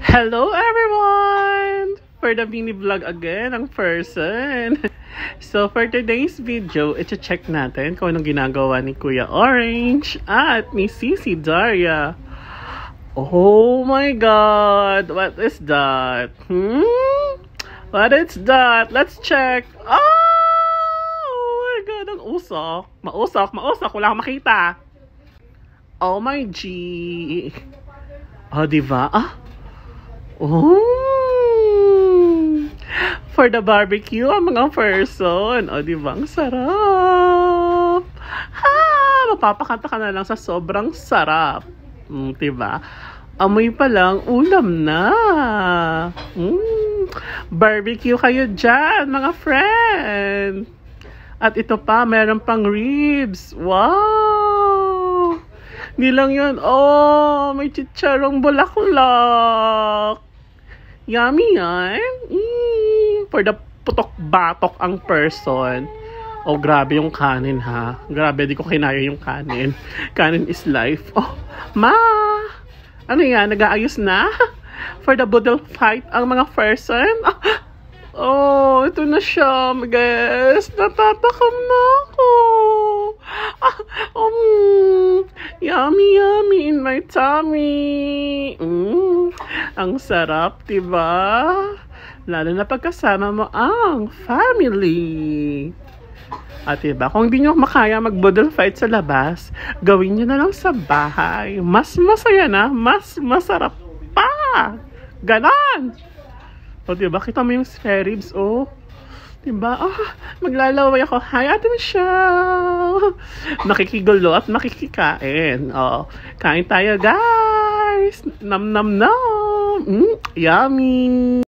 Hello everyone! For the mini vlog again, ang person. So for today's video, iti-check natin kung anong ginagawa ni Kuya Orange at ni Sisi Daria. Oh my God! What is that? Hmm? What is that? Let's check. Oh my God! Ang usok. Mausok, mausok. Wala akong makita. Oh my G. Oh, diba? Ah, Oh! For the barbecue, ang mga person. O, di ba? Ang sarap! Ha! Mapapakanta ka na lang sa sobrang sarap. Mm, di ba? Amoy pa lang, ulam na. Mm. Barbecue kayo dyan, mga friend. At ito pa, meron pang ribs. Wow! Hindi lang yun. Oh, may chicharong bulaklak. Yummy yan. Mm, for the putok-batok ang person. Oh, grabe yung kanin ha. Grabe, di ko kinaya yung kanin. Kanin is life. Oh, ma! Ano yan? Nag-aayos na? For the budol fight ang mga person? Oh, ito na siya, guys. Natatakam na ako. Ah, um, yummy, yummy in my tummy. Mm, ang sarap, diba? Lalo na pagkasama mo ang family. At diba, kung hindi nyo makaya mag-budol fight sa labas, gawin nyo na lang sa bahay. Mas masaya na, mas masarap pa. Ganon! O, diba? Kita mo yung spare ribs, oh. Diba? Ah, maglalaway ako. Hi, Ate Michelle! Makikigulo at makikikain. Oh, kain tayo, guys! Nam nam nam! Mm, yummy!